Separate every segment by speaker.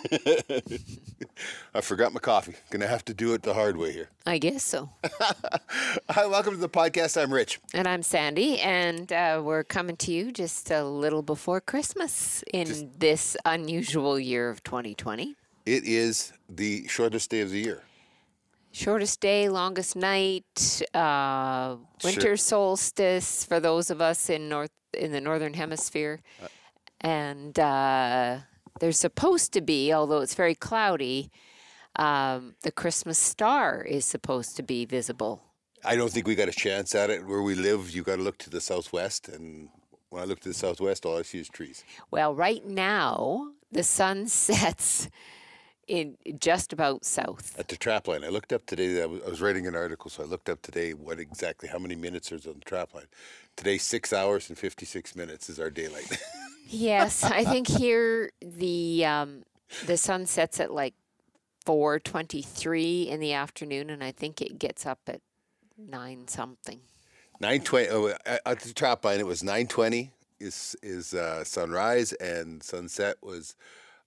Speaker 1: I forgot my coffee. Gonna have to do it the hard way here.
Speaker 2: I guess so.
Speaker 1: Hi, welcome to the podcast. I'm Rich.
Speaker 2: And I'm Sandi, and uh, we're coming to you just a little before Christmas in this unusual year of 2020.
Speaker 1: It is the shortest day of the year.
Speaker 2: Shortest day, longest night, uh, winter solstice for those of us in north in the northern hemisphere, and uh, there's supposed to be, although it's very cloudy, um, the Christmas star is supposed to be visible.
Speaker 1: I don't think we got a chance at it. Where we live, you got to look to the southwest, and when I look to the southwest, all I see is trees.
Speaker 2: Well, right now the sun sets in just about south.
Speaker 1: At the trap line, I looked up today. I was, I was writing an article, so I looked up today what exactly how many minutes there's on the trap line. Today, six hours and fifty six minutes is our daylight.
Speaker 2: Yes, I think here the um, the sun sets at like four twenty three in the afternoon, and I think it gets up at nine something.
Speaker 1: Nine twenty. Oh, at the trap line, it was nine twenty. Is is uh, sunrise and sunset was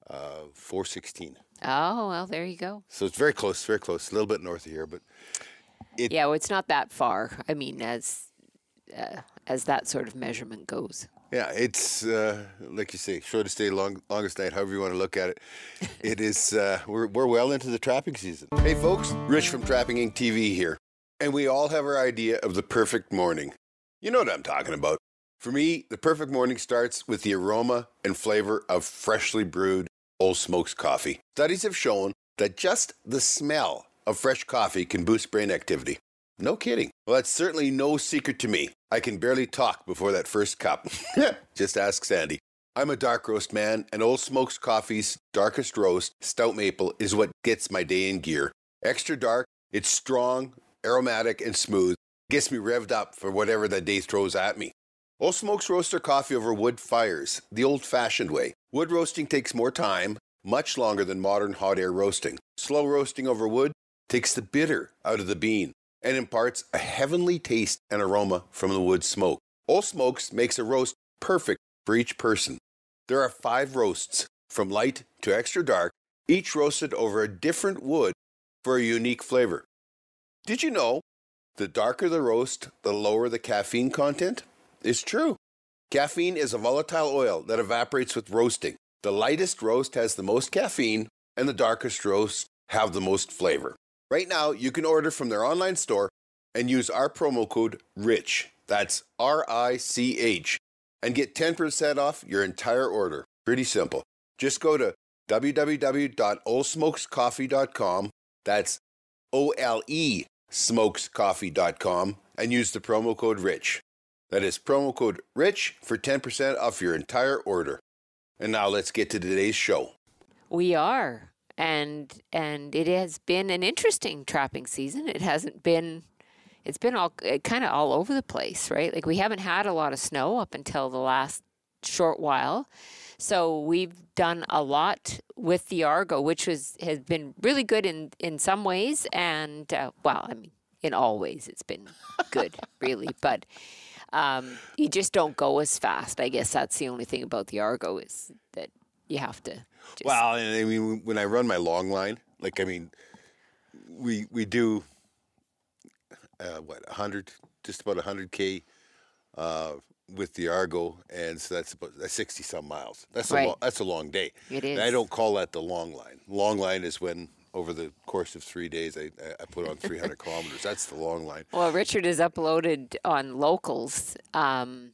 Speaker 1: uh, four sixteen.
Speaker 2: Oh well, there you go.
Speaker 1: So it's very close, very close. A little bit north of here, but It-
Speaker 2: yeah, well, it's not that far. I mean, as uh, as that sort of measurement goes.
Speaker 1: Yeah, it's uh, like you say, shortest day, long, longest night. However you want to look at it, it is. Uh, we're we're well into the trapping season. Hey, folks, Rich from Trapping Inc. TV here, and we all have our idea of the perfect morning. You know what I'm talking about. For me, the perfect morning starts with the aroma and flavor of freshly brewed Old Smokes coffee. Studies have shown that just the smell of fresh coffee can boost brain activity. No kidding. Well, that's certainly no secret to me. I can barely talk before that first cup. Just ask Sandi. I'm a dark roast man, and Old Smokes Coffee's darkest roast, Stout Maple, is what gets my day in gear. Extra dark, it's strong, aromatic, and smooth. Gets me revved up for whatever the day throws at me. Old Smokes roast their coffee over wood fires, the old fashioned way. Wood roasting takes more time, much longer than modern hot air roasting. Slow roasting over wood takes the bitter out of the bean and imparts a heavenly taste and aroma from the wood smoke. Old Smokes makes a roast perfect for each person. There are five roasts, from light to extra dark, each roasted over a different wood for a unique flavor. Did you know the darker the roast, the lower the caffeine content? It's true. Caffeine is a volatile oil that evaporates with roasting. The lightest roast has the most caffeine, and the darkest roast have the most flavor. Right now, you can order from their online store and use our promo code RICH. That's R I C H and get 10% off your entire order. Pretty simple. Just go to www.oldsmokescoffee.com. That's O L E smokescoffee.com and use the promo code RICH. That is promo code RICH for 10% off your entire order. And now let's get to today's show.
Speaker 2: We are, and and it has been an interesting trapping season. It hasn't been. It's been all kind of all over the place, right? Like we haven't had a lot of snow up until the last short while. So we've done a lot with the Argo, which was has been really good in in some ways, and uh, well, I mean, in all ways, it's been good, really. But um, you just don't go as fast. I guess that's the only thing about the Argo is that you have to. Just,
Speaker 1: Well, and I mean, when I run my long line, like I mean, we we do uh, what hundred, just about hundred k uh, with the Argo, and so that's about that's sixty some miles. That's a
Speaker 2: Right.
Speaker 1: long, that's a long day.
Speaker 2: It
Speaker 1: And I don't call that the long line. Long line is when over the course of three days I I- put on three hundred kilometers. That's the long line.
Speaker 2: Well, Richard has uploaded on locals um,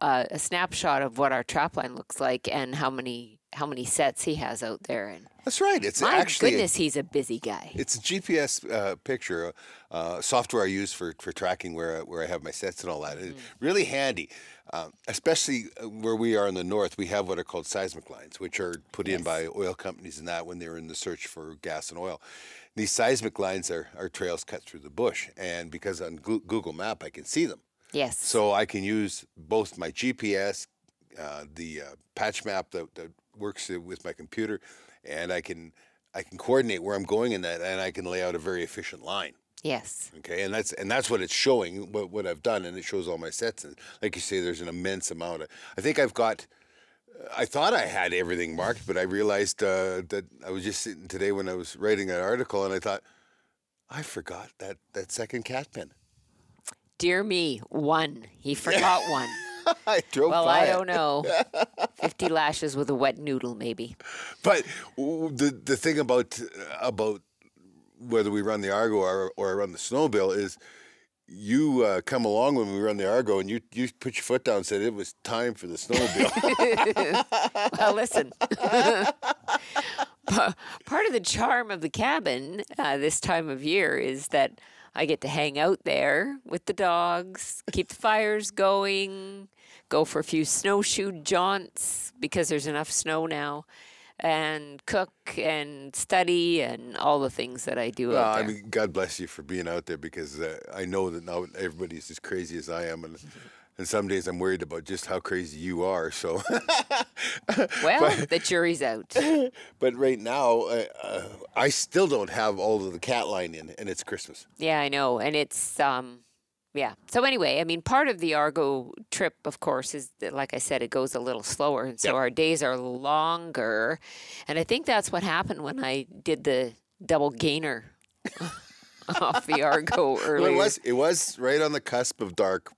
Speaker 2: uh, a snapshot of what our trap line looks like and how many how many sets he has out there. And
Speaker 1: That's right. It's
Speaker 2: my
Speaker 1: actually a-
Speaker 2: goodness, he's a busy guy.
Speaker 1: It's a GPS uh, picture, uh, software I use for, for tracking where where I have my sets and all that. It's really handy, um, especially uh, where we are in the north. We have what are called seismic lines, which are put in by oil companies and that when they're in the search for gas and oil. These seismic lines are, are trails cut through the bush, and because on Google Map I can see them,
Speaker 2: Yes.
Speaker 1: so I can use both my GPS, uh, the uh, patch map that, that works with my computer, and I can I can coordinate where I'm going in that, and I can lay out a very efficient line.
Speaker 2: yes.
Speaker 1: Okay, and that's and that's what it's showing. What, what I've done, and it shows all my sets. And like you say, there's an immense amount. Of, I think I've got I thought I had everything marked, but I realized uh, that I was just sitting today when I was writing an article, and I thought I forgot that that second cat pen.
Speaker 2: Dear me, one. He forgot one.
Speaker 1: I drove
Speaker 2: Well, I
Speaker 1: it.
Speaker 2: don't know. 50 lashes with a wet noodle, maybe.
Speaker 1: But the the thing about about whether we run the Argo or, or run the Snowbill is you uh, come along when we run the Argo and you you put your foot down and said it was time for the Snowbill.
Speaker 2: Well, listen. Part of the charm of the cabin uh, this time of year is that I get to hang out there with the dogs, keep the fires going, go for a few snowshoe jaunts because there's enough snow now, and cook and study and all the things that I do
Speaker 1: well,
Speaker 2: out
Speaker 1: I mean, God bless you for being out there because uh, I know that now everybody's as crazy as I am, and and some days I'm worried about just how crazy you are. So,
Speaker 2: well, the jury's out.
Speaker 1: but right now uh, uh, I still don't have all of the cat line in, and it's Christmas.
Speaker 2: Yeah, I know. And it's um yeah. So anyway, I mean part of the Argo trip of course is that like I said it goes a little slower and so
Speaker 1: Yep.
Speaker 2: our days are longer. And I think that's what happened when I did the double gainer off the Argo earlier.
Speaker 1: Well, it was it was right on the cusp of dark.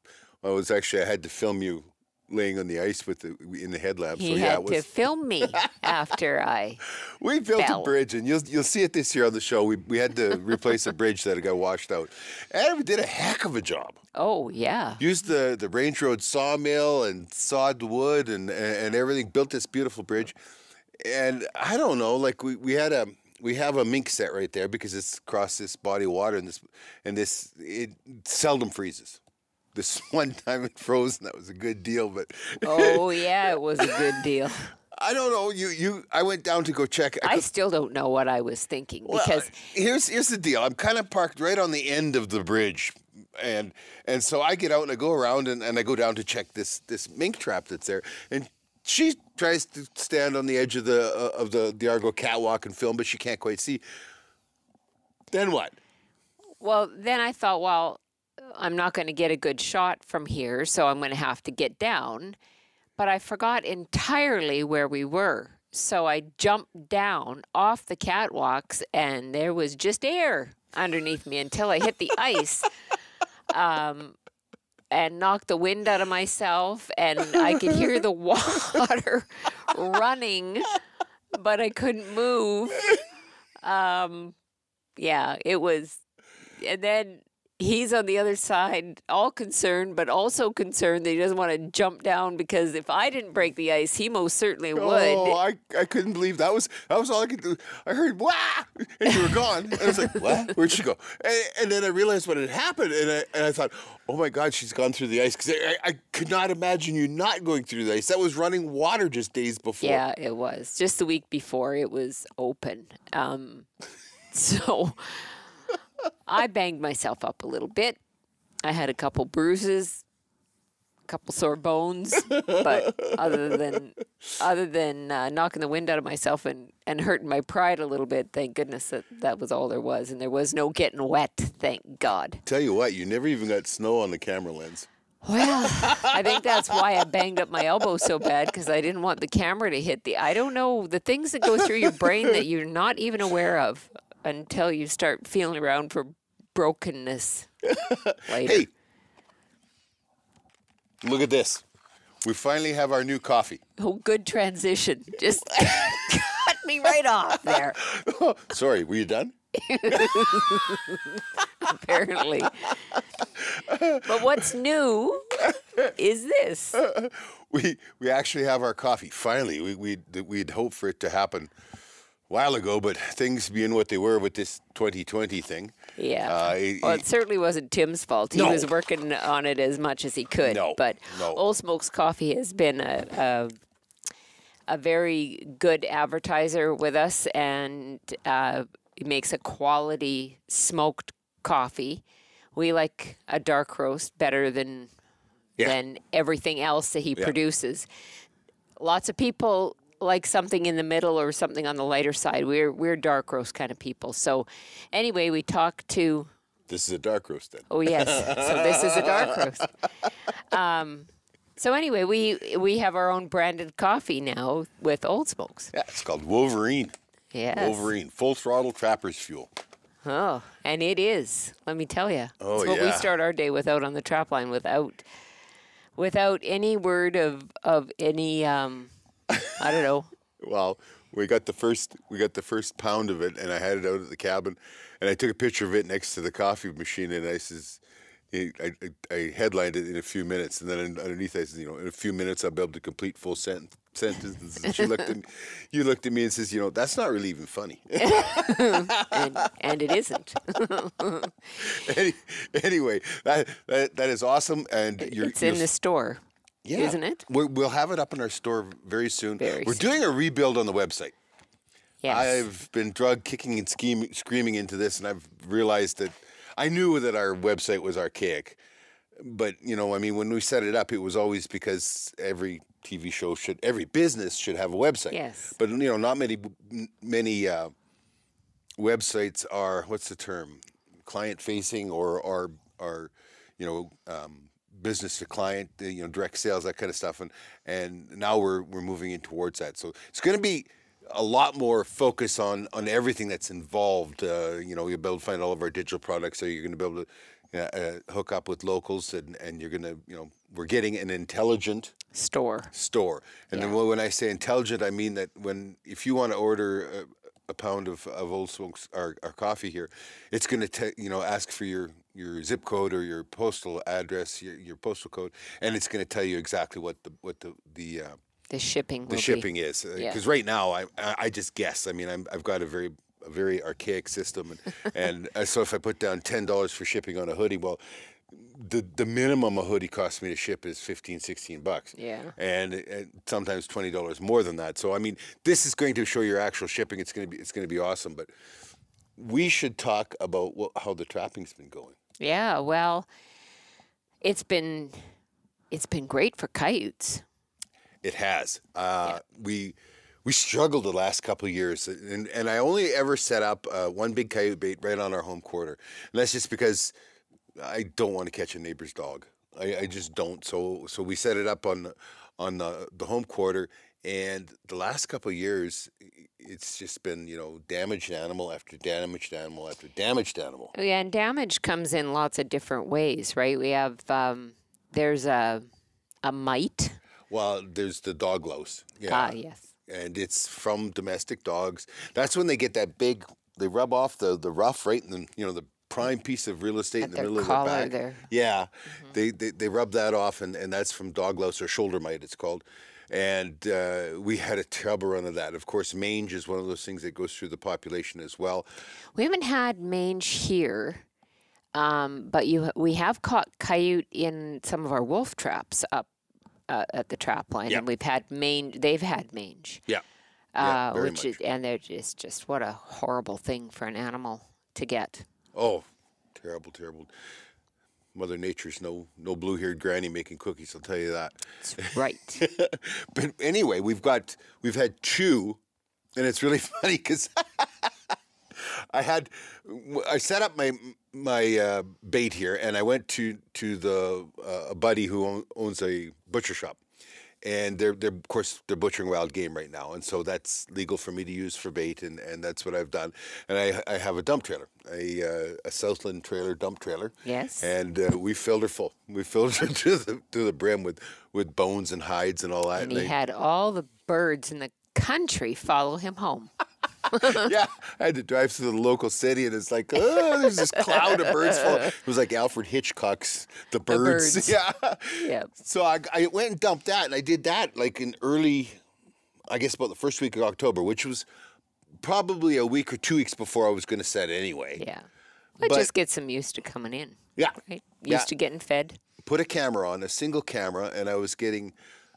Speaker 1: I was actually I had to film you laying on the ice with the in the headlamp.
Speaker 2: he
Speaker 1: so yeah,
Speaker 2: had
Speaker 1: it
Speaker 2: to film me after I
Speaker 1: We built
Speaker 2: fell.
Speaker 1: a bridge, and you'll you'll see it this year on the show. We we had to replace a bridge that got washed out, and we did a heck of a job.
Speaker 2: Oh yeah.
Speaker 1: Used the the Range Road sawmill and sawed wood and and everything. Built this beautiful bridge, and I don't know, like we we had a. We have a mink set right there because it's across this body of water and this and this it seldom freezes. This one time it froze and that was a good deal, but
Speaker 2: Oh yeah, it was a good deal.
Speaker 1: I don't know. You you I went down to go check.
Speaker 2: I still don't know what I was thinking
Speaker 1: Well,
Speaker 2: because
Speaker 1: here's here's the deal. I'm kind of parked right on the end of the bridge, and and so I get out and I go around and, and I go down to check this this mink trap that's there, and she tries to stand on the edge of the uh, of the the Argo catwalk and film, but she can't quite see. Then what?
Speaker 2: Well, then I thought, well, I'm not going to get a good shot from here, so I'm going to have to get down. But I forgot entirely where we were. So I jumped down off the catwalks, and there was just air underneath me until I hit the ice. Um, and knocked the wind out of myself, and I could hear the water running, but I couldn't move. Um, yeah, it was. And then he's on the other side, all concerned, but also concerned that he doesn't want to jump down because if I didn't break the ice, he most certainly would.
Speaker 1: Oh, I, I couldn't believe that was that was all I could do. I heard wah, and you were gone. And I was like, what? Where'd she go? And, and then I realized what had happened, and I and I thought, oh my God, she's gone through the ice because I, I could not imagine you not going through the ice. That was running water just days before.
Speaker 2: Yeah, it was. Just the week before, it was open. Um, so I banged myself up a little bit. I had a couple bruises, a couple sore bones, but other than other than uh, knocking the wind out of myself and, and hurting my pride a little bit, thank goodness that that was all there was, and there was no getting wet. Thank God.
Speaker 1: Tell you what, you never even got snow on the camera lens.
Speaker 2: Well, I think that's why I banged up my elbow so bad because I didn't want the camera to hit the. I don't know the things that go through your brain that you're not even aware of until you start feeling around for brokenness later.
Speaker 1: Hey, look at this. We finally have our new coffee.
Speaker 2: Oh, good transition. Just cut me right off there.
Speaker 1: Sorry, were you done?
Speaker 2: Apparently. But what's new is this.
Speaker 1: we we actually have our coffee. Finally, we we we'd hoped for it to happen while ago, but things being what they were with this 2020 thing.
Speaker 2: Yeah.
Speaker 1: Uh, it-
Speaker 2: well,
Speaker 1: it-
Speaker 2: it certainly wasn't Tim's fault. He
Speaker 1: No.
Speaker 2: was working on it as much as he could.
Speaker 1: No,
Speaker 2: But
Speaker 1: no.
Speaker 2: Old Smokes Coffee has been a, a a very good advertiser with us, and uh, it makes a quality smoked coffee. We like a dark roast better than
Speaker 1: Yeah.
Speaker 2: than everything else that he
Speaker 1: Yeah.
Speaker 2: produces. Lots of people like something in the middle or something on the lighter side. We're we're dark roast kind of people. So anyway, we talked to
Speaker 1: This is a dark roast then.
Speaker 2: Oh yes, so this is a dark roast. Um, So anyway, we we have our own branded coffee now with Old Smokes.
Speaker 1: Yeah, it's called Wolverine.
Speaker 2: Yes.
Speaker 1: Wolverine, full throttle trapper's fuel.
Speaker 2: Oh, and it is. Let me tell you.
Speaker 1: Oh,
Speaker 2: it's what we start our day without on the trap line without without any word of of any um I don't know.
Speaker 1: Well, we got the first we got the first pound of it, and I had it out at the cabin, and I took a picture of it next to the coffee machine, and I says. I, I, I headlined it in a few minutes, and then underneath I said, you know, in a few minutes I'll be able to complete full sent- sentences. And she looked at me, you looked at me and says, you know, that's not really even funny.
Speaker 2: And and it isn't.
Speaker 1: Any, anyway, that, that that is awesome, and you're,
Speaker 2: it's in
Speaker 1: you'll
Speaker 2: the store.
Speaker 1: Yeah.
Speaker 2: isn't it?
Speaker 1: We're, we'll have it up in our store very soon.
Speaker 2: Very
Speaker 1: We're
Speaker 2: soon.
Speaker 1: doing a rebuild on the website.
Speaker 2: Yes.
Speaker 1: I've been drug kicking and scheme, screaming into this, and I've realized that I knew that our website was archaic. But, you know, I mean, when we set it up, it was always because every TV show should, every business should have a website.
Speaker 2: Yes.
Speaker 1: But, you know, not many, many uh, websites are, what's the term, client facing or, are, or you know, um, business to client, uh, you know, direct sales, that kind of stuff. And and now we're we're moving in towards that. So it's going to be a lot more focus on on everything that's involved. Uh, you know, you'll be able to find all of our digital products. So you're going to be able to. Uh, uh, hook up with locals and, and you're gonna you know we're getting an intelligent
Speaker 2: store.
Speaker 1: store and then when I say intelligent I mean that when if you want to order a, a pound of, of old smokes or, or coffee here it's going to you know ask for your your zip code or your postal address your, your postal code and it's going to tell you exactly what the what the the uh,
Speaker 2: The shipping. will
Speaker 1: the
Speaker 2: be-
Speaker 1: shipping is because
Speaker 2: Yeah.
Speaker 1: right now I, I I just guess I mean I'm, I've got a very a very archaic system and, and uh, so if I put down ten dollars for shipping on a hoodie well the the minimum a hoodie costs me to ship is 15 16 bucks
Speaker 2: Yeah.
Speaker 1: and, and sometimes twenty dollars more than that so I mean this is going to show your actual shipping it's going to be it's going to be awesome but we should talk about what, how the trapping's been going
Speaker 2: Yeah. Well, it's been it's been great for coyotes.
Speaker 1: It has. Uh, We we struggled the last couple of years, and and I only ever set up uh, one big coyote bait right on our home quarter, and that's just because I don't want to catch a neighbor's dog. I, I just don't. So so we set it up on on the the home quarter, and the last couple of years, it's just been you know damaged animal after damaged animal after damaged animal.
Speaker 2: Yeah, and damage comes in lots of different ways, right? We have um, there's a a mite.
Speaker 1: Well, there's the dog louse. Yeah.
Speaker 2: Ah, yes.
Speaker 1: and it's from domestic dogs. That's when they get that big. They rub off the the rough right in the you know the prime piece of real estate
Speaker 2: At
Speaker 1: in the middle of the back.
Speaker 2: there.
Speaker 1: Yeah, they, they they rub that off, and, and that's from dog louse or shoulder mite. It's called. And uh, we had a terrible run of that. Of course, mange is one of those things that goes through the population as well.
Speaker 2: We haven't had mange here, um, but you we have caught coyote in some of our wolf traps up uh, at the trap line,
Speaker 1: Yep.
Speaker 2: and we've had mange. They've had mange,
Speaker 1: Yeah. Yeah,
Speaker 2: uh,
Speaker 1: very
Speaker 2: which is and they're just just what a horrible thing for an animal to get.
Speaker 1: Oh, terrible, terrible. Mother Nature's no no blue haired granny making cookies. I'll tell you that.
Speaker 2: That's right.
Speaker 1: but anyway, we've got we've had two, and it's really funny because I had I set up my my uh, bait here, and I went to to the uh, a buddy who own, owns a butcher shop, and they're they're of course they're butchering wild game right now, and so that's legal for me to use for bait, and, and that's what I've done. And I I have a dump trailer, a uh, a Southland trailer dump trailer.
Speaker 2: Yes.
Speaker 1: And uh, we filled her full. We filled her to the to the brim with with bones and hides and all that.
Speaker 2: and
Speaker 1: and
Speaker 2: he
Speaker 1: I-
Speaker 2: had all the birds in the country follow him home.
Speaker 1: yeah, I had to drive through the local city, and it's like, oh, there's this cloud of birds. Full. It was like Alfred Hitchcock's The Birds.
Speaker 2: Birds.
Speaker 1: Yeah.
Speaker 2: Yep.
Speaker 1: So I, I went and dumped that, and I did that like in early, I guess about the first week of October, which was probably a week or two weeks before I was going to set anyway.
Speaker 2: Yeah. But,
Speaker 1: But-
Speaker 2: just get some used to coming in.
Speaker 1: Yeah.
Speaker 2: Right? Used
Speaker 1: Yeah.
Speaker 2: to getting fed.
Speaker 1: Put a camera on, a single camera, and I was getting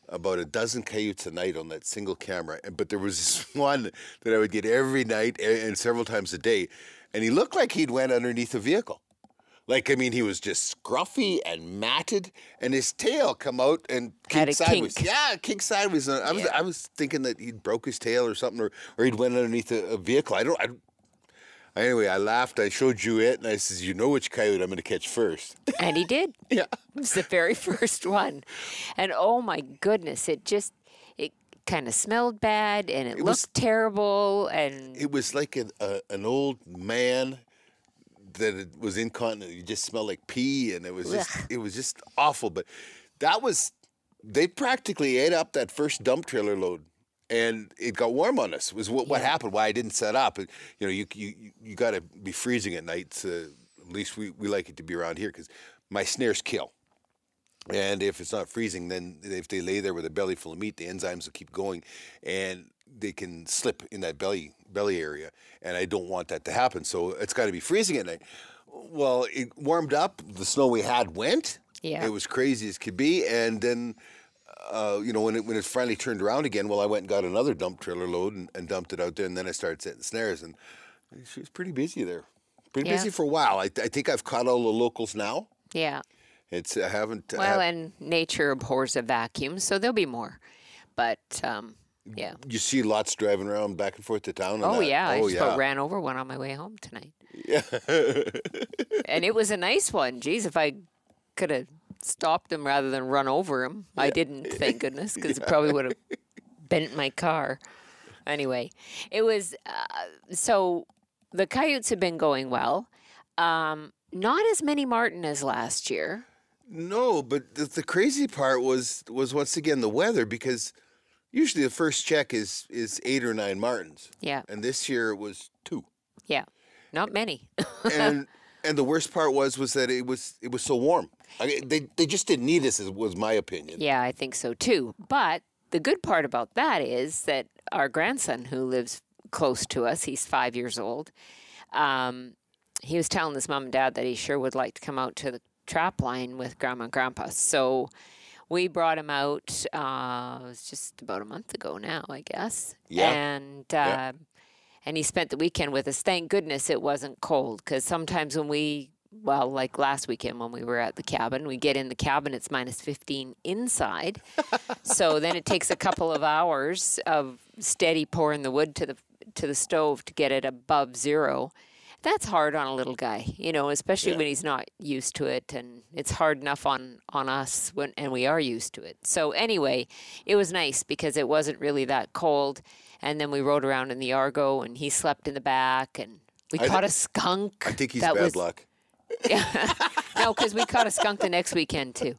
Speaker 1: about a dozen coyotes a night on that single camera. But there was this one that I would get every night and several times a day, and he looked like he'd went underneath a vehicle. Like I mean, he was just scruffy and matted, and his tail come out and kicked sideways.
Speaker 2: kink.
Speaker 1: Yeah, kicked sideways. I was
Speaker 2: Yeah.
Speaker 1: I was thinking that he'd broke his tail or something, or, or he'd went underneath a, a vehicle. I don't. I, Anyway, I laughed. I showed you it, and I says, "You know which coyote I'm going to catch first.
Speaker 2: And he did.
Speaker 1: yeah.
Speaker 2: It was the very first one. And oh my goodness, it just it kind of smelled bad and it,
Speaker 1: It
Speaker 2: looked
Speaker 1: was-
Speaker 2: terrible and
Speaker 1: It was like an, a, an old man that it was incontinent. You just smelled like pee, and it was just
Speaker 2: Ugh.
Speaker 1: it was just awful. But that was they practically ate up that first dump trailer load, and it got warm on us. Was what, what happened? Why I didn't set up? You know, you you you got to be freezing at night. So at least we, we like it to be around here because my snares kill. And if it's not freezing, then if they lay there with a belly full of meat, the enzymes will keep going, and they can slip in that belly belly area. And I don't want that to happen. So it's got to be freezing at night. Well, it warmed up. The snow we had went.
Speaker 2: Yeah.
Speaker 1: It was crazy as could be. And then, uh, you know, when it when it finally turned around again, well, I went and got another dump trailer load and, and dumped it out there. And then I started setting snares, and she was pretty busy there. Pretty
Speaker 2: Yeah.
Speaker 1: busy for a while. I, I think I've caught all the locals now.
Speaker 2: yeah.
Speaker 1: It's I haven't. I
Speaker 2: Well, and nature abhors a vacuum, so there'll be more. But um, yeah.
Speaker 1: you see lots driving around back and forth to town.
Speaker 2: Oh
Speaker 1: that.
Speaker 2: yeah, I
Speaker 1: oh
Speaker 2: just
Speaker 1: yeah.
Speaker 2: ran over one on my way home tonight.
Speaker 1: yeah.
Speaker 2: and it was a nice one. Geez, if I could have stopped him rather than run over him, I didn't. Thank goodness, because it probably would have bent my car. Anyway, it was uh, so the coyotes have been going well. Um, not as many marten as last year.
Speaker 1: no, but the, the crazy part was was once again the weather because usually the first check is is eight or nine martens,
Speaker 2: Yeah,
Speaker 1: and this year it was two.
Speaker 2: yeah, not many.
Speaker 1: and and the worst part was was that it was it was so warm. I mean, they they just didn't need us. is- Was my opinion.
Speaker 2: Yeah, I think so too. But the good part about that is that our grandson, who lives close to us, he's five years old. Um, he was telling his mom and dad that he sure would like to come out to the trap line with grandma and grandpa. So we brought him out. Uh, it was just about a month ago now, I guess.
Speaker 1: Yeah.
Speaker 2: And uh,
Speaker 1: Yeah.
Speaker 2: and he spent the weekend with us. Thank goodness it wasn't cold because sometimes when we, well, like last weekend when we were at the cabin, we get in the cabin, it's minus 15 inside. so then it takes a couple of hours of steady pouring the wood to the to the stove to get it above zero. That's hard on a little guy, you know, especially
Speaker 1: Yeah.
Speaker 2: when he's not used to it, and it's hard enough on on us when and we are used to it. So anyway, it was nice because it wasn't really that cold, and then we rode around in the Argo, and he slept in the back, and we
Speaker 1: I
Speaker 2: caught a skunk.
Speaker 1: I think he's
Speaker 2: that
Speaker 1: bad
Speaker 2: was,
Speaker 1: luck.
Speaker 2: no, because we caught a skunk the next weekend too.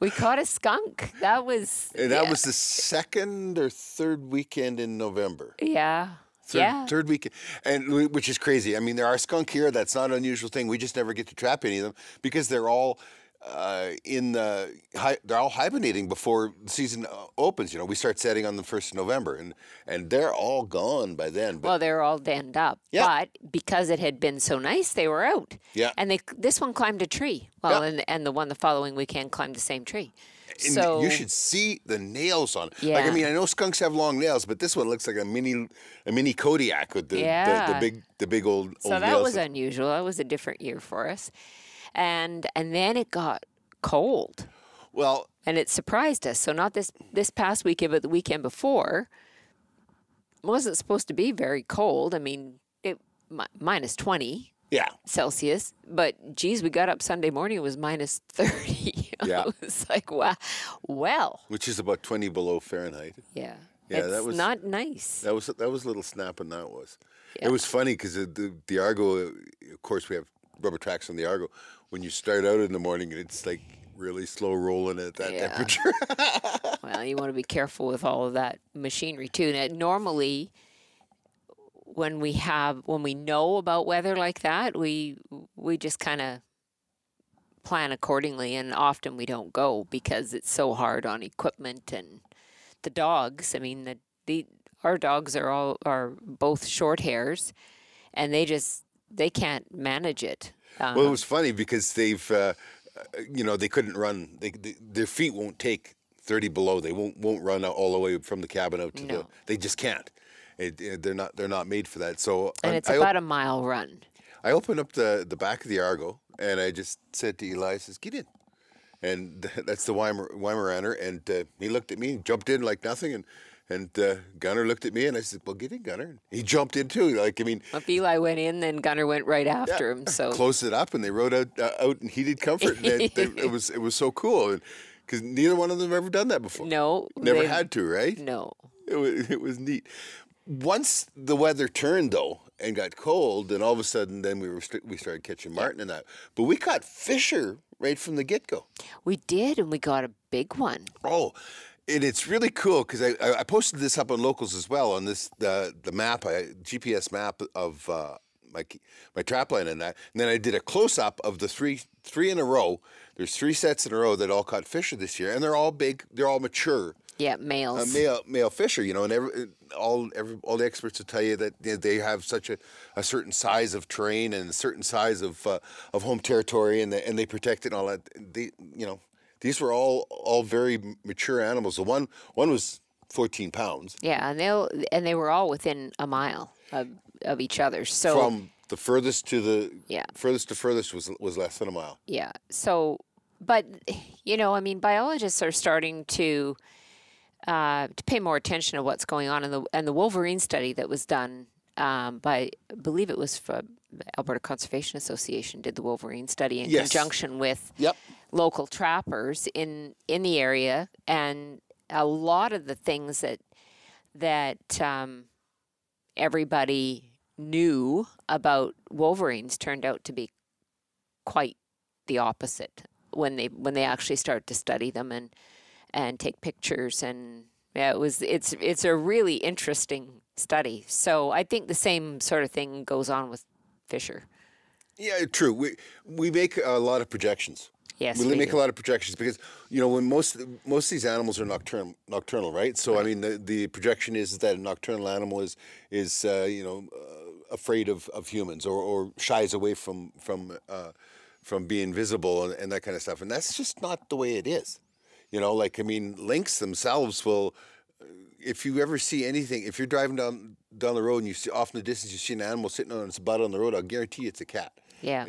Speaker 2: We caught a skunk. That was
Speaker 1: And that
Speaker 2: yeah,
Speaker 1: was the second or third weekend in November.
Speaker 2: yeah.
Speaker 1: Third,
Speaker 2: yeah.
Speaker 1: third weekend, and which is crazy. I mean, there are skunk here. That's not an unusual thing. We just never get to trap any of them because they're all uh, in the hi- they're all hibernating before the season uh, opens. You know, we start setting on the first of November, and and they're all gone by then. But
Speaker 2: Well, they're all denned up.
Speaker 1: Yeah.
Speaker 2: But because it had been so nice, they were out.
Speaker 1: Yeah.
Speaker 2: And they this one climbed a tree. Well,
Speaker 1: Yeah.
Speaker 2: and and the one the following weekend climbed the same tree.
Speaker 1: and
Speaker 2: so
Speaker 1: you should see the nails on. it. Like I mean, I know skunks have long nails, but this one looks like a mini a mini Kodiak with the the, the big the big old
Speaker 2: so
Speaker 1: old
Speaker 2: that was unusual. That was a different year for us. And and then it got cold.
Speaker 1: well,
Speaker 2: and it surprised us. So not this this past weekend, but the weekend before wasn't supposed to be very cold. I mean, it mi- minus twenty
Speaker 1: yeah.
Speaker 2: Celsius, but geez, we got up Sunday morning. It was minus thirty.
Speaker 1: Yeah.
Speaker 2: it was like wow. Well,
Speaker 1: Which is about twenty below Fahrenheit.
Speaker 2: yeah,
Speaker 1: Yeah,
Speaker 2: it's
Speaker 1: that was-
Speaker 2: not nice.
Speaker 1: That was that was a little snap, snapping. That was.
Speaker 2: Yeah.
Speaker 1: It was funny because the, the Argo, of course, we have rubber tracks on the Argo. When you start out in the morning, it's like really slow rolling at that
Speaker 2: Yeah.
Speaker 1: temperature.
Speaker 2: Well, you want to be careful with all of that machinery too. Now, normally, when we have when we know about weather like that, we we just kind of plan accordingly, and often we don't go because it's so hard on equipment and the dogs. I mean, the the our dogs are all are both short hairs, and they just they can't manage it. Um,
Speaker 1: well, it was funny because they've, uh, you know, they couldn't run. They, they their feet won't take thirty below. They won't won't run all the way from the cabin out to the. They just can't. It, it- they're not they're not made for that. So
Speaker 2: and
Speaker 1: I-
Speaker 2: it's
Speaker 1: I, op-
Speaker 2: about a mile run.
Speaker 1: I opened up the, the back of the Argo and I just said to Eli, I says, get in. And that's the Weimar, Weimaraner. And uh, he looked at me and jumped in like nothing. And, And uh, Gunner looked at me and I said, "Well, get in, Gunner." And he jumped in too. Like I mean,
Speaker 2: If Eli went in, then Gunner went right after him. So
Speaker 1: closed it up and they rode out uh, out in heated comfort. And they, they, it was it was so cool because neither one of them ever done that before.
Speaker 2: no,
Speaker 1: never had to, right?
Speaker 2: No,
Speaker 1: It was, it was neat. Once the weather turned though and got cold, then all of a sudden then we were st- we started catching marten and that. But we caught fisher right from the get go.
Speaker 2: we did, and we got a big one.
Speaker 1: Oh, and it's really cool because I, I posted this up on locals as well on this the the map I, GPS map of uh, my my trap line and that, and then I did a close up of the three three in a row. There's three sets in a row that all caught fisher this year, and they're all big. They're all mature
Speaker 2: Yeah,
Speaker 1: uh,
Speaker 2: males.
Speaker 1: male male fisher, you know, and every, all every, all the experts will tell you that they have such a, a certain size of terrain and a certain size of uh, of home territory, and they, and they protect it and all that. They, you know, these were all all very mature animals. The one one was 14 pounds
Speaker 2: yeah, and they and they were all within a mile of, of each other. So
Speaker 1: from the furthest to the
Speaker 2: Yeah.
Speaker 1: furthest to furthest was was less than a mile.
Speaker 2: Yeah. So, but you know, I mean, biologists are starting to uh, to pay more attention to what's going on in the and the Wolverine study that was done um, by I believe it was for Alberta Conservation Association did the Wolverine study in
Speaker 1: Yes.
Speaker 2: conjunction with
Speaker 1: Yep.
Speaker 2: Local trappers in in the area, and a lot of the things that that um, everybody knew about wolverines turned out to be quite the opposite when they when they actually start to study them and and take pictures and yeah it was it's it's a really interesting study so i think the same sort of thing goes on with fisher
Speaker 1: Yeah, true. We we make a lot of projections.
Speaker 2: Yes
Speaker 1: we,
Speaker 2: we
Speaker 1: make
Speaker 2: do.
Speaker 1: a lot of projections because you know when most most of these animals are nocturnal, nocturnal, right? So I mean, the, the projection is that a nocturnal animal is is uh, you know uh, afraid of, of humans or, or shies away from from uh, from being visible and, and that kind of stuff, and that's just not the way it is. You know, like I mean, lynx themselves will. If you ever see anything, if you're driving down down the road and you see off in the distance, you see an animal sitting on its butt on the road, I'll guarantee it's a cat.
Speaker 2: Yeah.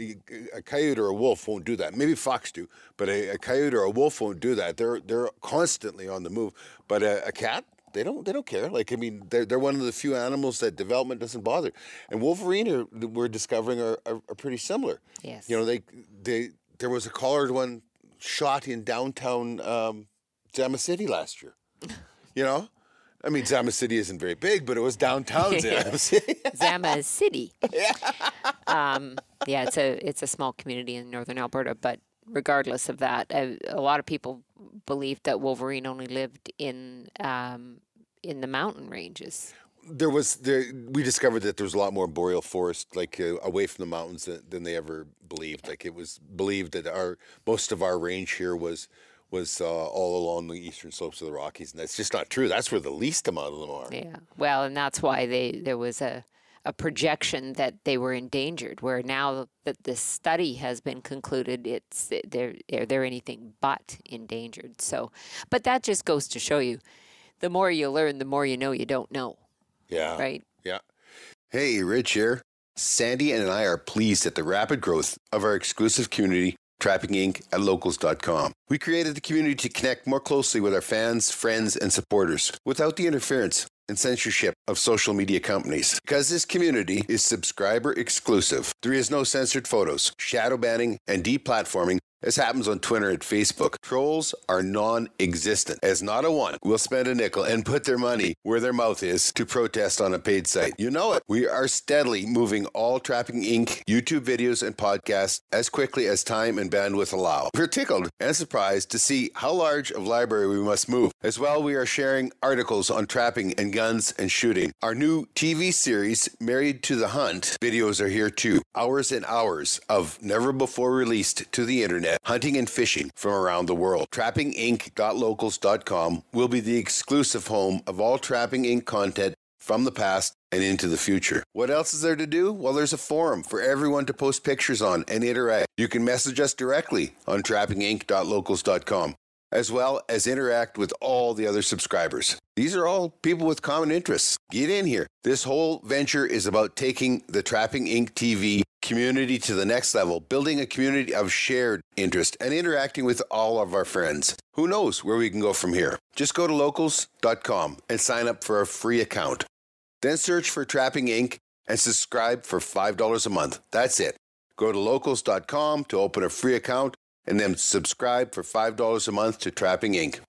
Speaker 1: A, coyote or a wolf won't do that. Maybe fox do, but a, a coyote or a wolf won't do that. They're they're constantly on the move. But a, a cat, they don't they don't care. Like I mean, they're they're one of the few animals that development doesn't bother. And wolverine are, we're discovering are, are, are pretty similar.
Speaker 2: Yes.
Speaker 1: You know, they they there was a collared one shot in downtown um, City last year. You know. I mean, Zama City isn't very big, but it was downtown Zama City.
Speaker 2: Zama City. um, yeah, it's a it's a small community in northern Alberta, but regardless of that, a, a lot of people believed that Wolverine only lived in um, in the mountain ranges.
Speaker 1: there was there we discovered that there was a lot more boreal forest like uh, away from the mountains than, than they ever believed like it was believed that our most of our range here was was uh, all along the eastern slopes of the rockies and that's just not true that's where the least amount of them are
Speaker 2: Yeah. Well, and that's why they there was a a projection that they were endangered. Where now that this study has been concluded, it's they're they're, anything but endangered. So, but that just goes to show you, the more you learn, the more you know you don't know,
Speaker 1: yeah
Speaker 2: right?
Speaker 1: yeah hey rich here sandi and i are pleased at the rapid growth of our exclusive community Trapping Inc. at locals.com. We created the community to connect more closely with our fans, friends, and supporters without the interference and censorship of social media companies. Because this community is subscriber exclusive, there is no censored photos, shadow banning, and deplatforming as happens on Twitter and Facebook. Trolls are non existent, as not a one will spend a nickel and put their money where their mouth is to protest on a paid site. You know it. We are steadily moving all Trapping Inc. YouTube videos and podcasts as quickly as time and bandwidth allow. We're tickled and surprised to see how large of library we must move. As well, we are sharing articles on trapping and guns and shooting. Our new TV series, Married to the Hunt, videos are here too. Hours and hours of never before released to the internet hunting and fishing from around the world. TrappingInc.locals.com will be the exclusive home of all Trapping Inc. content from the past and into the future. What else is there to do? Well, there's a forum for everyone to post pictures on and interact. You can message us directly on trappinginc.locals.com. as well as interact with all the other subscribers. These are all people with common interests. Get in here. This whole venture is about taking the Trapping Inc. TV community to the next level, building a community of shared interest and interacting with all of our friends. Who knows where we can go from here? Just go to locals.com and sign up for a free account. Then search for Trapping Inc. and subscribe for $5 a month. That's it. Go to locals.com to open a free account and then subscribe for $5 a month to Trapping Inc.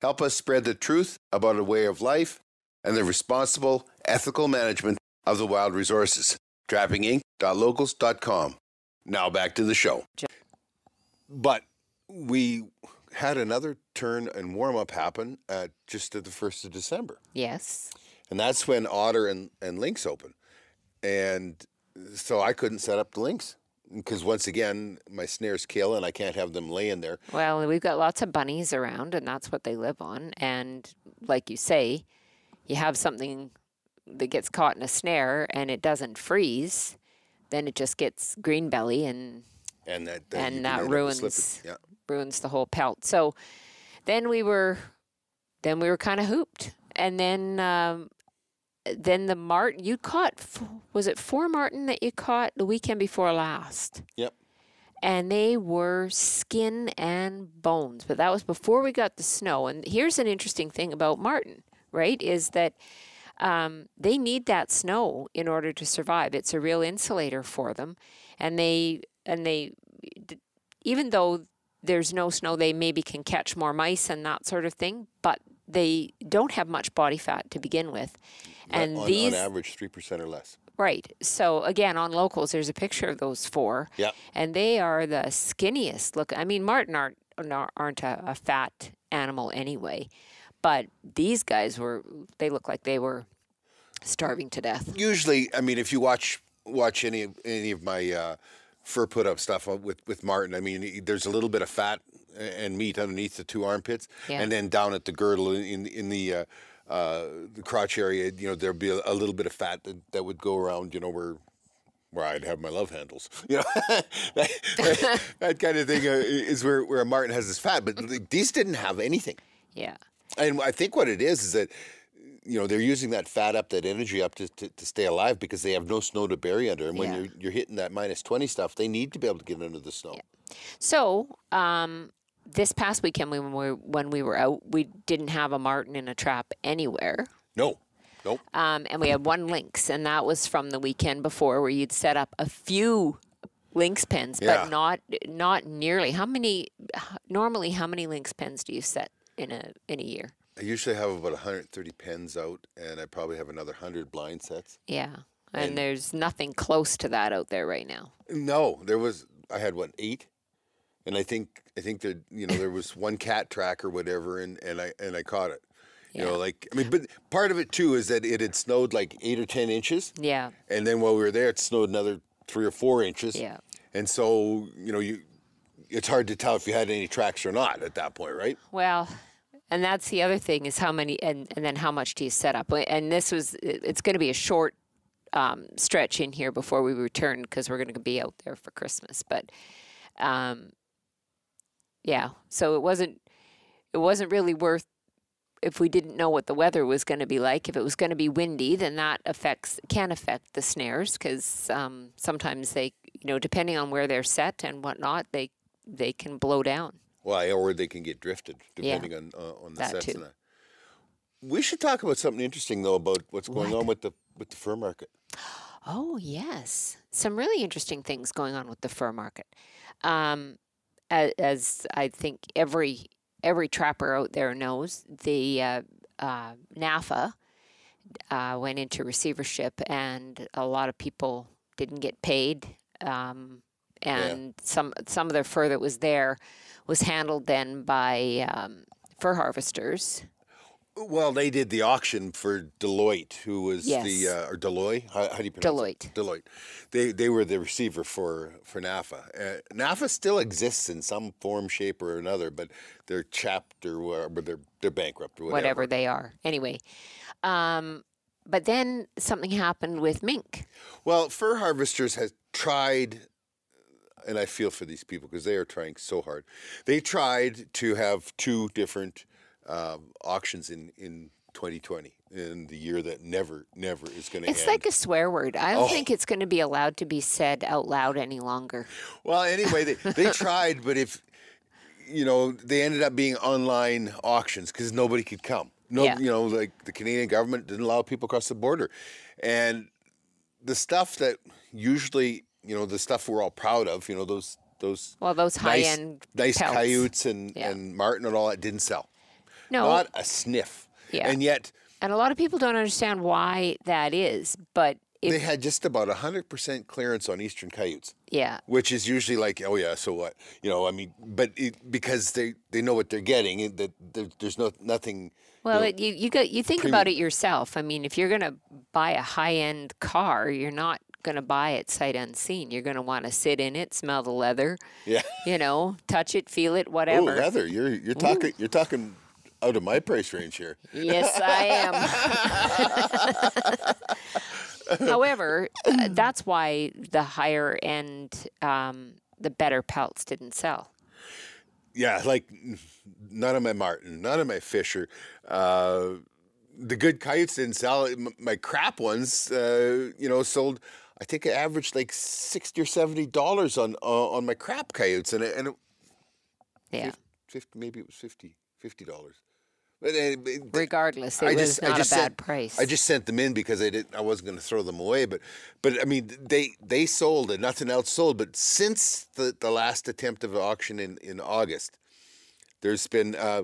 Speaker 1: Help us spread the truth about a way of life and the responsible, ethical management of the wild resources. TrappingInc.locals.com. Now back to the show. But we had another turn and warm up happen at just at the 1st of December.
Speaker 2: Yes.
Speaker 1: And that's when Otter and, and Lynx open. And so I couldn't set up the Lynx because once again, my snare's kill and I can't have them laying there.
Speaker 2: Well, we've got lots of bunnies around, and that's what they live on. And like you say, you have something that gets caught in a snare and it doesn't freeze, then it just gets green belly and
Speaker 1: And that, that
Speaker 2: And that ruins-
Speaker 1: Yeah.
Speaker 2: ruins the whole pelt. So then we were, then we were kind of hooped, and then um, then the marten you caught was it four marten that you caught the weekend before last,
Speaker 1: Yep.
Speaker 2: and they were skin and bones. But that was before we got the snow. And here's an interesting thing about marten, right? Is that um, they need that snow in order to survive. It's a real insulator for them, and they and they even though there's no snow, they maybe can catch more mice and that sort of thing, but they don't have much body fat to begin with. And
Speaker 1: on,
Speaker 2: these,
Speaker 1: on average, 3% or less.
Speaker 2: right. So again, on locals, there's a picture of those four,
Speaker 1: Yep.
Speaker 2: and they are the skinniest look. I mean, Marten aren't aren't a, a fat animal anyway, but these guys were. They look like they were starving to death.
Speaker 1: Usually, I mean, if you watch watch any any of my uh, fur put up stuff with with Marten, I mean, there's a little bit of fat and meat underneath the two armpits,
Speaker 2: Yeah.
Speaker 1: and then down at the girdle in in the uh, uh, the crotch area, you know, there'd be a, a little bit of fat that, that would go around, you know, where where I'd have my love handles, you know, that, that, that kind of thing uh, is where where Marten has his fat, but like, these didn't have anything.
Speaker 2: Yeah.
Speaker 1: And I think what it is is that you know they're using that fat up, that energy up to, to, to stay alive because they have no snow to bury under. And when
Speaker 2: Yeah.
Speaker 1: you're you're hitting that minus twenty stuff, they need to be able to get under the snow.
Speaker 2: So, um, this past weekend when we were when we were out, we didn't have a marten in a trap anywhere.
Speaker 1: No, nope.
Speaker 2: Um, and we had one lynx, and that was from the weekend before, where you'd set up a few lynx pens,
Speaker 1: Yeah.
Speaker 2: but not not nearly. How many? Normally, how many lynx pens do you set in a in a year?
Speaker 1: I usually have about 130 pens out, and I probably have another hundred blind sets.
Speaker 2: Yeah, and,
Speaker 1: And-
Speaker 2: there's nothing close to that out there right now.
Speaker 1: No, there was. I had what eight, and I think I think that you know there was one cat track or whatever, and and I and I caught it. You
Speaker 2: Yeah.
Speaker 1: know, like I mean, but part of it too is that it had snowed like eight or ten inches,
Speaker 2: Yeah,
Speaker 1: and then while we were there, it snowed another three or four inches.
Speaker 2: yeah.
Speaker 1: And so, you know, you it's hard to tell if you had any tracks or not at that point, right?
Speaker 2: Well, and that's the other thing is how many, and, and then how much do you set up? And this was, it's going to be a short um, stretch in here before we return because we're going to be out there for Christmas. But um, yeah, so it wasn't, it wasn't really worth if we didn't know what the weather was going to be like. If it was going to be windy, then that affects can affect the snares because um, sometimes they, you know, depending on where they're set and whatnot, they they can blow down.
Speaker 1: Well, or they can get drifted
Speaker 2: Yeah.
Speaker 1: depending on uh, on the
Speaker 2: That
Speaker 1: sets. We should talk about something interesting though about what's going
Speaker 2: What?
Speaker 1: on with the with the fur market.
Speaker 2: Oh, yes. Some really interesting things going on with the fur market. Um, as, as I think every every trapper out there knows, the uh, uh, NAFA uh, went into receivership, and a lot of people didn't get paid. Um, and some some of their fur that was there was handled then by um, fur harvesters.
Speaker 1: Well, they did the auction for Deloitte, who was the uh, or Deloitte. How, how do you pronounce it?
Speaker 2: Deloitte.
Speaker 1: Deloitte. They they were the receiver for for NAFA. Uh, NAFA still exists in some form, shape, or another, but they're chapped or whatever. They're they're bankrupt or whatever.
Speaker 2: whatever they are. Anyway, um, but then something happened with mink.
Speaker 1: Well, fur harvesters has tried and I feel for these people because they are trying so hard. They tried to have two different um, auctions in in 2020 in the year that never never is going to end.
Speaker 2: It's like a swear word. I don't
Speaker 1: Oh.
Speaker 2: think it's going to be allowed to be said out loud any longer.
Speaker 1: Well, anyway, they, they tried, but if you know, they ended up being online auctions because nobody could come. No,
Speaker 2: Yeah.
Speaker 1: you know, like the Canadian government didn't allow people across the border, and the stuff that usually, you know, the stuff we're all proud of, you know, those those
Speaker 2: Well, those
Speaker 1: nice,
Speaker 2: high-end
Speaker 1: nice
Speaker 2: pelts.
Speaker 1: coyotes and
Speaker 2: Yeah.
Speaker 1: and Marten and all that didn't sell.
Speaker 2: No,
Speaker 1: Not a sniff.
Speaker 2: Yeah.
Speaker 1: And yet
Speaker 2: and a lot of people don't understand why that is. But it,
Speaker 1: they had just about hundred percent clearance on Eastern coyotes.
Speaker 2: yeah,
Speaker 1: which is usually like, oh yeah, so what? You know, I mean, but it, because they they know what they're getting, that there, there's no nothing.
Speaker 2: Well,
Speaker 1: know,
Speaker 2: it, you you got you think about it yourself. I mean, if you're going to buy a high end car, you're not going to buy it sight unseen. You're going to want to sit in it, smell the leather,
Speaker 1: Yeah.
Speaker 2: you know, touch it, feel it, whatever.
Speaker 1: leather. You're you're talking you're talking out of my price range here.
Speaker 2: Yes, I am. However, uh, that's why the higher end, um, the better pelts didn't sell.
Speaker 1: Yeah, like none of my marten, none of my Fisher. Uh, the good coyotes didn't sell. My crap ones, uh, you know, sold. I think I averaged like sixty or seventy dollars on uh, on my crap coyotes, and it, and it,
Speaker 2: Yeah.
Speaker 1: 50, maybe it was 50 dollars. But uh,
Speaker 2: Regardless, it
Speaker 1: I
Speaker 2: was
Speaker 1: just- I
Speaker 2: not
Speaker 1: just
Speaker 2: a bad
Speaker 1: sent-
Speaker 2: price.
Speaker 1: I just sent them in because I didn't. I wasn't going to throw them away, but but I mean they they sold and nothing else sold. But since the, the last attempt of auction in, in August, there's been uh,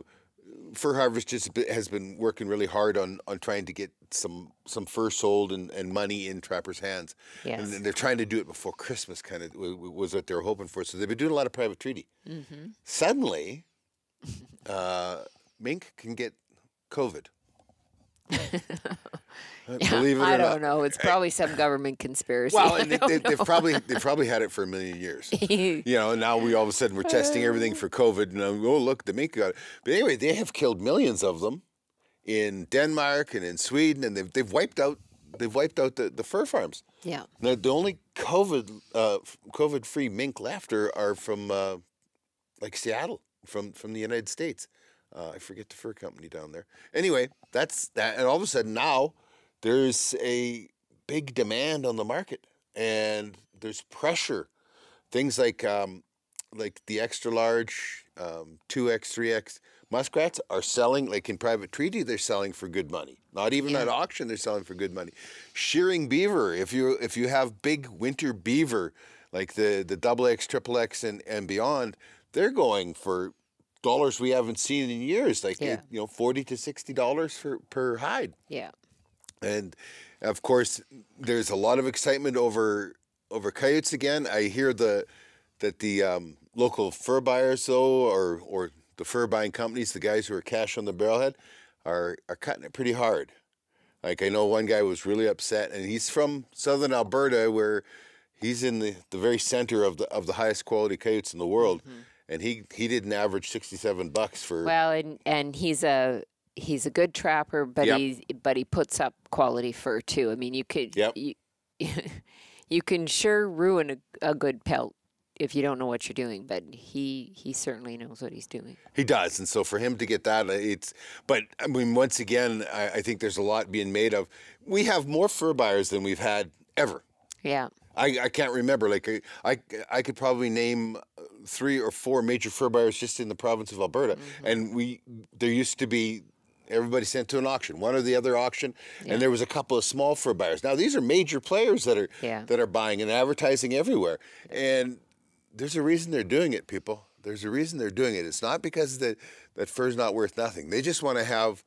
Speaker 1: Fur Harvest just has been working really hard on on trying to get some some fur sold and, and money in trappers' hands.
Speaker 2: Yes.
Speaker 1: And they're trying to do it before Christmas. Kind of was what they were hoping for. So they've been doing a lot of private treaty.
Speaker 2: Mm-hmm.
Speaker 1: Suddenly, uh, mink can get COVID. Believe it or
Speaker 2: I don't know. It's probably some government conspiracy.
Speaker 1: Well, and they, they, they've probably they've probably had it for a million years. you know, and now we all of a sudden we're testing everything for COVID, and uh, oh look, the mink got it. But anyway, they have killed millions of them in Denmark and in Sweden, and they've they've wiped out they've wiped out the, the fur farms.
Speaker 2: yeah.
Speaker 1: Now, the only COVID uh, COVID free mink left are, are from uh, like Seattle, from from the United States. Uh, I forget the fur company down there. Anyway, that's that, and all of a sudden now there's a big demand on the market, and there's pressure. Things like um, like the extra large um, two X, three X muskrats are selling like in private treaty. They're selling for good money. Not even
Speaker 2: Yeah.
Speaker 1: at auction, they're selling for good money. Shearing beaver, if you if you have big winter beaver like the the double X, triple X, and and beyond, they're going for dollars we haven't seen in years. Like
Speaker 2: Yeah.
Speaker 1: you know, forty to sixty dollars for per hide.
Speaker 2: Yeah.
Speaker 1: And of course, there's a lot of excitement over over coyotes again. I hear the that the um, local fur buyers, though, or or the fur buying companies, the guys who are cash on the barrelhead, are are cutting it pretty hard. Like I know one guy was really upset, and he's from southern Alberta, where he's in the, the very center of the of the highest quality coyotes in the world, and he he didn't average sixty seven bucks for.
Speaker 2: Well, and and he's a he's a good trapper, but
Speaker 1: Yep.
Speaker 2: he's but he puts up quality fur too. I mean, you could
Speaker 1: Yep.
Speaker 2: you, you can sure ruin a, a good pelt if you don't know what you're doing. But he he certainly knows what he's doing.
Speaker 1: He does, and so for him to get that, uh, it's. But I mean, once again, I, I think there's a lot being made of. We have more fur buyers than we've had ever.
Speaker 2: Yeah.
Speaker 1: I, I can't remember. Like I, I, I could probably name uh, three or four major fur buyers just in the province of Alberta, and we there used to be everybody sent to an auction, one or the other auction, and there was a couple of small fur buyers. Now these are major players that are
Speaker 2: Yeah.
Speaker 1: that are buying and advertising everywhere, and there's a reason they're doing it, people. There's a reason they're doing it. It's not because that that fur's not worth nothing. They just want to have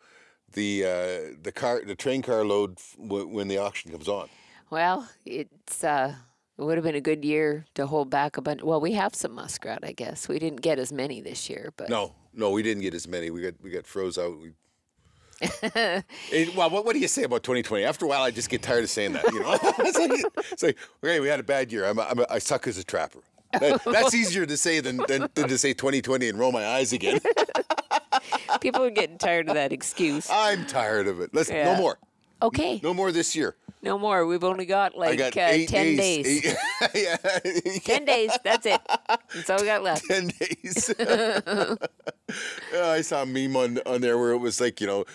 Speaker 1: the uh, the car the train car load f- w- when the auction comes on.
Speaker 2: Well, it's uh, it would have been a good year to hold back a bunch. Well, we have some muskrat, I guess. We didn't get as many this year, but
Speaker 1: No, no, we didn't get as many. We got we got froze out. We, It- well, what, what do you say about 2020? After a while, I just get tired of saying that. You know, it's like, it's like okay, we had a bad year. I'm, a, I'm a, I suck as a trapper. That, that's easier to say than, than than to say 2020 and roll my eyes again.
Speaker 2: people are getting tired of that excuse.
Speaker 1: I'm tired of it. Let's
Speaker 2: Yeah.
Speaker 1: no more.
Speaker 2: Okay.
Speaker 1: No more this year.
Speaker 2: No more. We've only got like
Speaker 1: got
Speaker 2: uh,
Speaker 1: eight
Speaker 2: 10
Speaker 1: days.
Speaker 2: days.
Speaker 1: Eight- yeah.
Speaker 2: 10 days. That's it. That's all we got left.
Speaker 1: 10 days. I saw a meme on, on there where it was like, you know,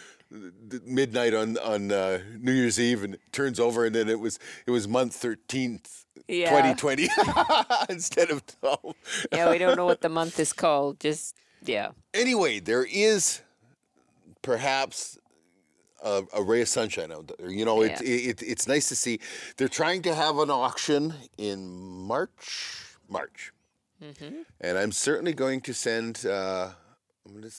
Speaker 1: midnight on on uh, New Year's Eve and it turns over and then it was it was month 13th
Speaker 2: Yeah.
Speaker 1: 2020 instead of 12.
Speaker 2: Yeah, we don't know what the month is called. Just, yeah.
Speaker 1: Anyway, there is perhaps a, a ray of sunshine out there. You know, it, it, it's nice to see. They're trying to have an auction in March. March. And I'm certainly going to send. Uh, I'm gonna,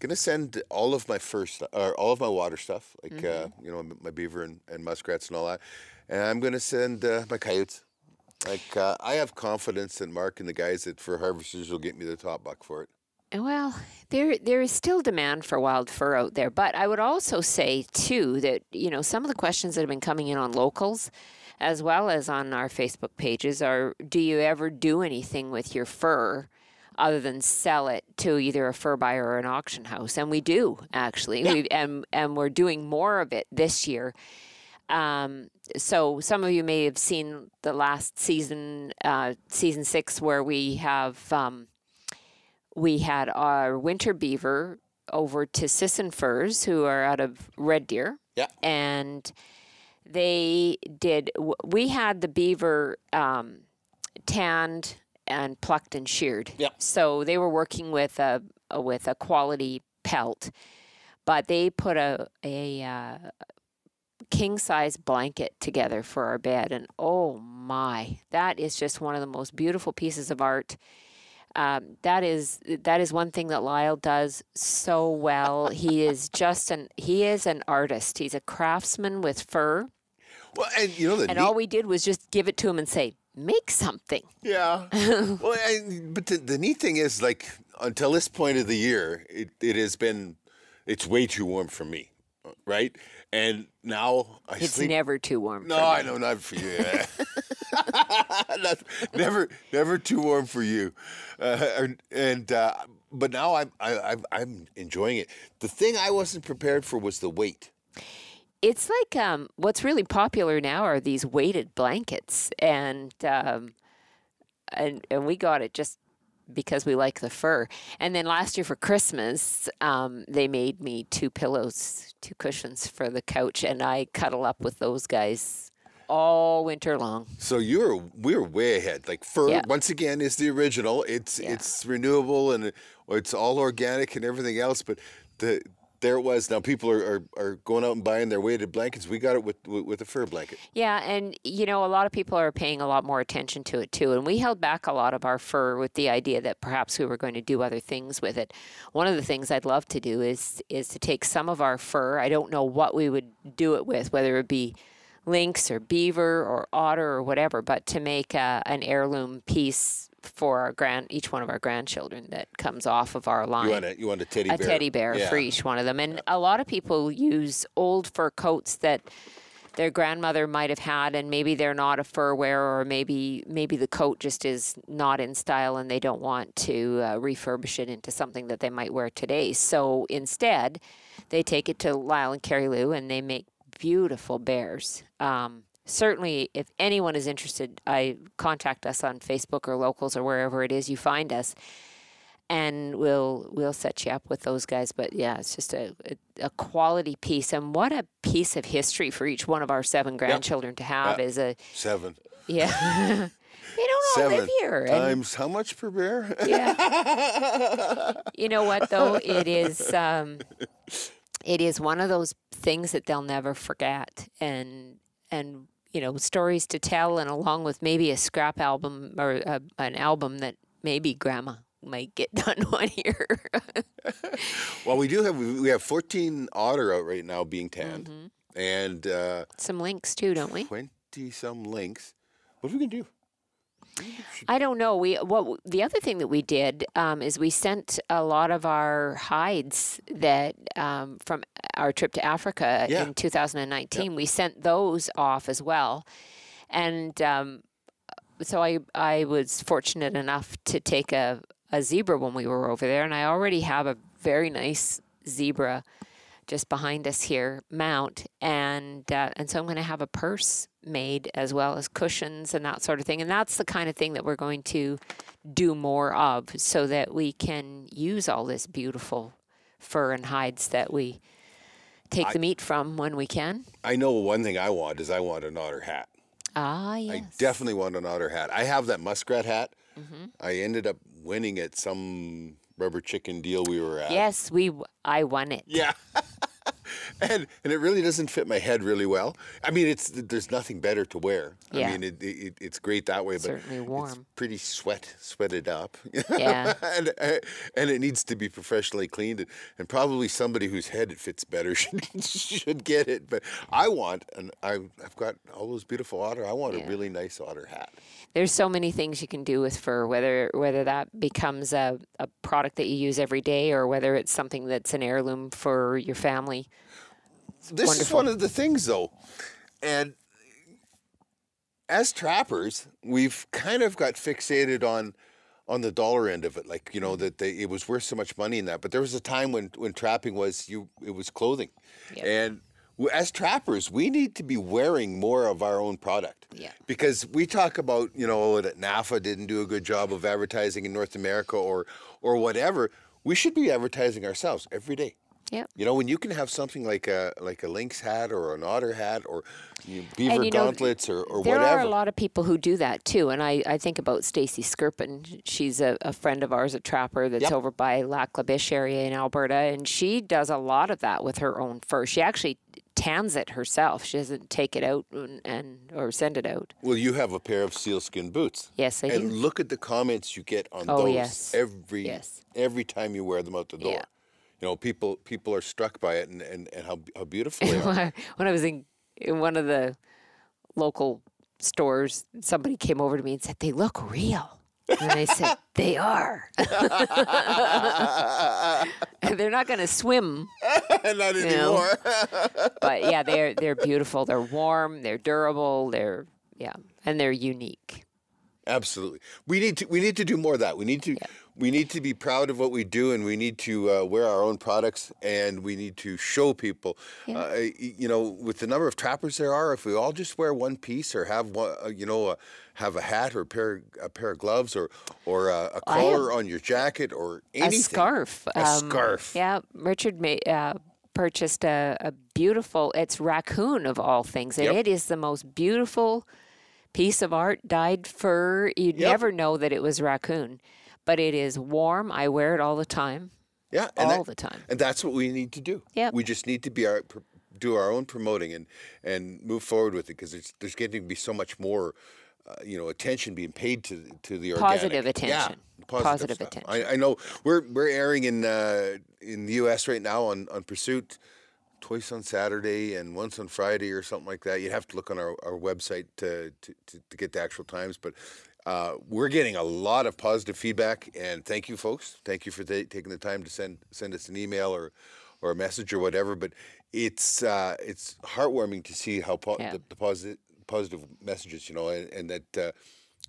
Speaker 1: gonna send all of my first, or all of my water stuff, like uh, you know, my beaver and, and muskrats and all that. And I'm gonna send uh, my coyotes. Like uh, I have confidence that Mark and the guys at Fur Harvesters will get me the top buck for it.
Speaker 2: Well, there there is still demand for wild fur out there, but I would also say too that you know some of the questions that have been coming in on locals, as well as on our Facebook pages, are: Do you ever do anything with your fur? Other than sell it to either a fur buyer or an auction house, and we do actually, we and and we're doing more of it this year. Um, so some of you may have seen the last season, uh, season six, where we have um, we had our winter beaver over to Sisson Furs, who are out of Red Deer.
Speaker 1: Yeah.
Speaker 2: And they did, we had the beaver um, tanned and plucked and sheared.
Speaker 1: Yeah.
Speaker 2: So they were working with a, a- with a quality pelt, but they put a, a, uh, king size blanket together for our bed and oh my that is just one of the most beautiful pieces of art um, that is that is one thing that Lyle does so well. He is just an he is an artist. He's a craftsman with fur,
Speaker 1: Well, and you know the
Speaker 2: and
Speaker 1: neat-
Speaker 2: all we did was just give it to him and say, "Make something."
Speaker 1: Yeah. well, I, but the, the neat thing is, like, until this point of the year, it, it has been, it's way too warm for me, right? And now I
Speaker 2: It's
Speaker 1: sleep.
Speaker 2: never too warm. For
Speaker 1: No,
Speaker 2: I
Speaker 1: know not for you. Yeah. Never, never too warm for you. Uh, and- uh, but now I'm, I, I'm, I'm enjoying it. The thing I wasn't prepared for was the weight.
Speaker 2: It's like um, what's really popular now are these weighted blankets, and um, and and we got it just because we like the fur. And then last year for Christmas, um, they made me two pillows, two cushions for the couch, and I cuddle up with those guys all winter long.
Speaker 1: So you're we're way ahead. Like fur
Speaker 2: Yeah.
Speaker 1: once again is the original. It's
Speaker 2: Yeah.
Speaker 1: it's renewable and it's all organic and everything else. But the there it was. Now people are, are, are going out and buying their weighted blankets. We got it with with, with a fur blanket.
Speaker 2: Yeah, and you know, a lot of people are paying a lot more attention to it too. And we held back a lot of our fur with the idea that perhaps we were going to do other things with it. One of the things I'd love to do is is to take some of our fur. I don't know what we would do it with, whether it be lynx or beaver or otter or whatever, but to make a, an heirloom piece for our grand each one of our grandchildren that comes off of our line
Speaker 1: You want a you want a teddy bear.
Speaker 2: a teddy bear
Speaker 1: Yeah.
Speaker 2: for each one of them. And a lot of people use old fur coats that their grandmother might have had and maybe they're not a fur wearer or maybe maybe the coat just is not in style and they don't want to uh, refurbish it into something that they might wear today. So instead, they take it to Lyle and Carrie Lou and they make beautiful bears. Um, certainly if anyone is interested, I contact us on Facebook or locals or wherever it is you find us and we'll we'll set you up with those guys. But yeah, it's just a, a, a quality piece, and what a piece of history for each one of our seven grandchildren to have
Speaker 1: Yeah.
Speaker 2: is a
Speaker 1: Seven.
Speaker 2: yeah. they don't all live here,
Speaker 1: times how much per bear?
Speaker 2: yeah. you know what though? It is um, it is one of those things that they'll never forget, and and you know stories to tell, and along with maybe a scrap album or a, an album that maybe grandma might get done one year.
Speaker 1: well, we do have we have 14 otter out right now being tanned,
Speaker 2: Mm-hmm.
Speaker 1: and uh,
Speaker 2: Some lynx too, don't we?
Speaker 1: 20 some lynx What are we gonna do?
Speaker 2: I don't know. We what the other thing that we did um, is we sent a lot of our hides that um, from our trip to Africa
Speaker 1: Yeah.
Speaker 2: in 2019. We sent those off as well, and um, so I I was fortunate enough to take a a zebra when we were over there, and I already have a very nice zebra just behind us here mount and and uh, and so I'm going to have a purse made as well as cushions and that sort of thing. And that's the kind of thing that we're going to do more of, so that we can use all this beautiful fur and hides that we take the meat from when we can.
Speaker 1: I know one thing I want is I want an otter hat.
Speaker 2: Ah, yes.
Speaker 1: I definitely want an otter hat. I have that muskrat hat.
Speaker 2: Mm-hmm.
Speaker 1: I ended up winning at some rubber chicken deal we were at.
Speaker 2: Yes, we. I won it.
Speaker 1: Yeah. and and it really doesn't fit my head really well. I mean, it's there's nothing better to wear.
Speaker 2: Yeah.
Speaker 1: I mean, it, it it's great that way, but
Speaker 2: Certainly
Speaker 1: it's pretty sweat sweated up.
Speaker 2: Yeah.
Speaker 1: and and it needs to be professionally cleaned, and, and probably somebody whose head it fits better should should get it. But I want, and I've, I've got all those beautiful otter. I want
Speaker 2: Yeah.
Speaker 1: a really nice otter hat.
Speaker 2: There's so many things you can do with fur, whether whether that becomes a, a product that you use every day or whether it's something that's an heirloom for your family.
Speaker 1: This is one of the things though. And as trappers we've kind of got fixated on on the dollar end of it like you know
Speaker 2: Mm-hmm.
Speaker 1: that they, it was worth so much money in that. But there was a time when when trapping was you it was clothing.
Speaker 2: Yep.
Speaker 1: and as trappers we need to be wearing more of our own product.
Speaker 2: Yeah.
Speaker 1: because we talk about you know that NAFA didn't do a good job of advertising in North America or or whatever. We should be advertising ourselves every day
Speaker 2: Yep.
Speaker 1: you know, when you can have something like a like a lynx hat or an otter hat or you know, beaver
Speaker 2: you know,
Speaker 1: gauntlets or, or
Speaker 2: There
Speaker 1: whatever.
Speaker 2: are a lot of people who do that too, and I, I think about Stacy Skirpin. She's a, a friend of ours, a trapper that's
Speaker 1: Yep.
Speaker 2: over by Lac La Biche area in Alberta, and she does a lot of that with her own fur. She actually tans it herself. She doesn't take it out and, and or send it out.
Speaker 1: well, you have a pair of sealskin boots.
Speaker 2: Yes, I
Speaker 1: and
Speaker 2: do.
Speaker 1: look at the comments you get on
Speaker 2: Oh,
Speaker 1: those
Speaker 2: yes.
Speaker 1: every
Speaker 2: Yes.
Speaker 1: every time you wear them out the door.
Speaker 2: Yeah.
Speaker 1: You know, people people are struck by it and, and, and how how beautiful they are.
Speaker 2: when I was in, in one of the local stores, somebody came over to me and said, "They look real." And I said, "They are." They're not going to swim,
Speaker 1: Not anymore.
Speaker 2: but yeah, they're they're beautiful. They're warm. They're durable. They're yeah, and they're unique.
Speaker 1: Absolutely. We need to we need to do more of that. We need to we need to be proud of what we do, and we need to uh, wear our own products, and we need to show people. Uh, you know, with the number of trappers there are, if we all just wear one piece or have one, uh, you know, uh, have a hat or a pair a pair of gloves or or uh, a collar on your jacket or anything.
Speaker 2: A scarf.
Speaker 1: A
Speaker 2: um,
Speaker 1: scarf.
Speaker 2: Yeah, Richard ma- uh, purchased a, a beautiful. It's raccoon of all things, and
Speaker 1: Yep.
Speaker 2: it is the most beautiful piece of art, dyed fur. You'd
Speaker 1: Yep.
Speaker 2: never know that it was raccoon, but it is warm. I wear it all the time.
Speaker 1: Yeah, and
Speaker 2: all
Speaker 1: that-
Speaker 2: the time.
Speaker 1: And that's what we need to do.
Speaker 2: Yep.
Speaker 1: We just need to be our do our own promoting and and move forward with it because there's there's getting to be so much more. Uh, you know, attention being paid to to the organic.
Speaker 2: Positive
Speaker 1: Yeah,
Speaker 2: attention.
Speaker 1: positive,
Speaker 2: Positive attention.
Speaker 1: I, I know we're we're airing in uh, in the U.S. right now on on Pursuit twice on Saturday and once on Friday or something like that. You'd have to look on our, our website to, to, to, to get the actual times, but uh, we're getting a lot of positive feedback. And thank you, folks. Thank you for ta taking the time to send send us an email or or a message or whatever. But it's uh, it's heartwarming to see how po-
Speaker 2: Yeah.
Speaker 1: the, the positive positive messages, you know, and, and that. Uh,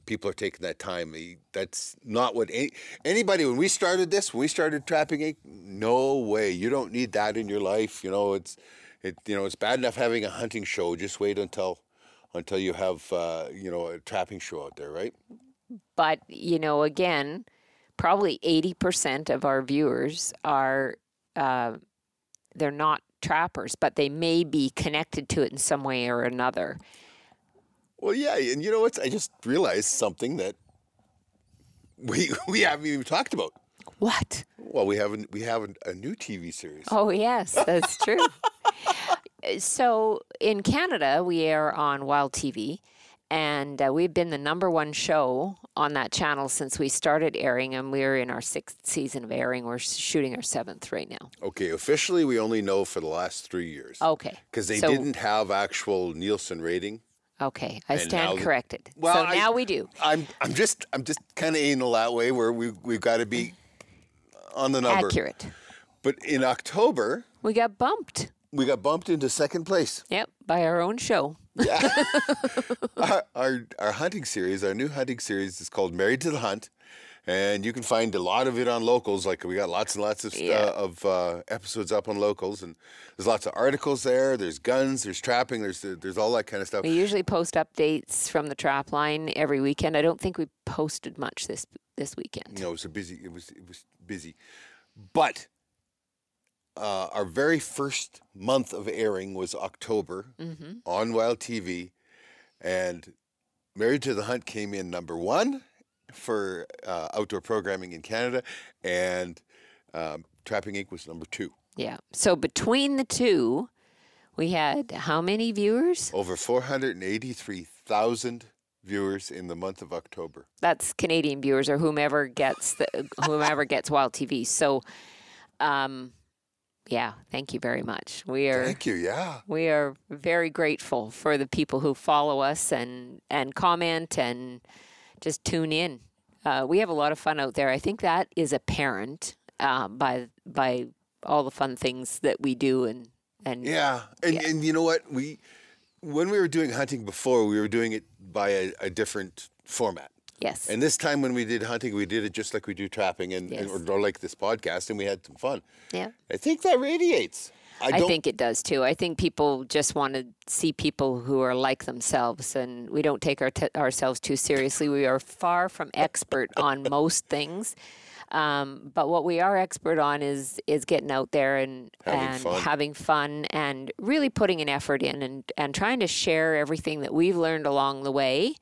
Speaker 1: People are taking that time. Eh, That's not what any, anybody. When we started this, when we started trapping Inc., no way. You don't need that in your life. You know, it's it. You know, it's bad enough having a hunting show. Just wait until until you have uh, you know a trapping show out there, right?
Speaker 2: But you know, again, probably eighty percent of our viewers are uh, they're not trappers, but they may be connected to it in some way or another.
Speaker 1: Well, yeah, and you know what? I just realized something that we we haven't even talked about.
Speaker 2: What?
Speaker 1: Well, we haven't we have a, a new TV series.
Speaker 2: Oh, yes, that's true. so in Canada, we air on Wild TV, and uh, we've been the number one show on that channel since we started airing, and we're in our sixth season of airing. We're shooting our seventh right now.
Speaker 1: Okay, officially we only know for the last three years
Speaker 2: Okay.
Speaker 1: because they
Speaker 2: so-
Speaker 1: didn't have actual Nielsen rating.
Speaker 2: Okay, I
Speaker 1: And
Speaker 2: stand
Speaker 1: now-
Speaker 2: corrected.
Speaker 1: Well,
Speaker 2: so
Speaker 1: I-
Speaker 2: now we do.
Speaker 1: I'm I'm just I'm just kind of anal that way where we we've got to be on the number.
Speaker 2: Accurate.
Speaker 1: But in October
Speaker 2: We got bumped.
Speaker 1: We got bumped into second place.
Speaker 2: Yep, by our own show.
Speaker 1: our, our our hunting series, our new hunting series is called Married to the Hunt. And you can find a lot of it on locals. Like we got lots and lots of
Speaker 2: Yeah.
Speaker 1: uh, of uh, episodes up on locals, and there's lots of articles there. There's guns, there's trapping, there's there's all that kind of stuff.
Speaker 2: We usually post updates from the trap line every weekend. I don't think we posted much this this weekend.
Speaker 1: No, it was a busy. It was it was busy, but uh, our very first month of airing was October
Speaker 2: Mm-hmm.
Speaker 1: on Wild TV, and Married to the Hunt came in number one for uh, outdoor programming in Canada, and um, Trapping Inc. was number two.
Speaker 2: Yeah. So between the two, we had how many viewers?
Speaker 1: Over four hundred and eighty-three thousand viewers in the month of October.
Speaker 2: That's Canadian viewers or whomever gets the whomever gets Wild TV. So, um, yeah, thank you very much. We are
Speaker 1: Thank you. Yeah.
Speaker 2: we are very grateful for the people who follow us and and comment and just tune in. Uh, we have a lot of fun out there. I think that is apparent uh, by by all the fun things that we do and and
Speaker 1: Yeah, and
Speaker 2: Yeah.
Speaker 1: and you know what we when we were doing hunting before, we were doing it by a, a different format.
Speaker 2: Yes,
Speaker 1: And this time when we did hunting, we did it just like we do trapping and, and
Speaker 2: Yes.
Speaker 1: or like this podcast, and we had some fun.
Speaker 2: yeah.
Speaker 1: I think that radiates. I,
Speaker 2: I, think it does too. I think people just want to see people who are like themselves, and we don't take our t- ourselves too seriously. We are far from expert on most things, um, but what we are expert on is is getting out there and
Speaker 1: Having
Speaker 2: and
Speaker 1: fun.
Speaker 2: having fun and really putting an effort in and and trying to share everything that we've learned along the way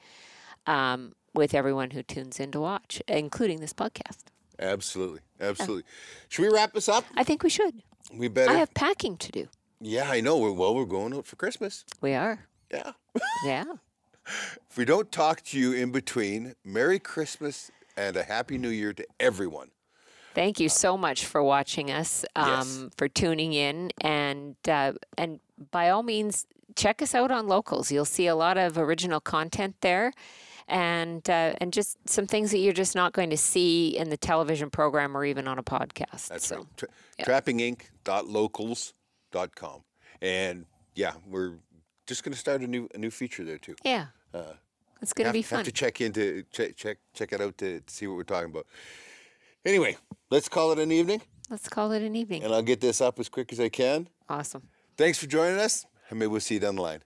Speaker 2: um, with everyone who tunes in to watch, including this podcast.
Speaker 1: absolutely, absolutely. Should we wrap this up?
Speaker 2: I think we should.
Speaker 1: We better.
Speaker 2: I have packing to do.
Speaker 1: yeah, I know. We're, well, we're going out for Christmas.
Speaker 2: We are.
Speaker 1: Yeah.
Speaker 2: Yeah.
Speaker 1: If we don't talk to you in between, Merry Christmas and a Happy New Year to everyone.
Speaker 2: Thank you so much for watching us, um,
Speaker 1: Yes.
Speaker 2: for tuning in, and uh, and by all means, check us out on Locals. You'll see a lot of original content there, and uh, and just some things that you're just not going to see in the television program or even on a podcast.
Speaker 1: That's
Speaker 2: so
Speaker 1: right. Tra- Trappinginc.locals.com. And yeah, we're just going to start a new a new feature there too.
Speaker 2: yeah, it's going to be fun.
Speaker 1: have to check into check check check it out to, to see what we're talking about. Anyway, let's call it an evening,
Speaker 2: Let's call it an evening.
Speaker 1: and I'll get this up as quick as I can.
Speaker 2: Awesome.
Speaker 1: Thanks for joining us, and maybe we'll see you down the line.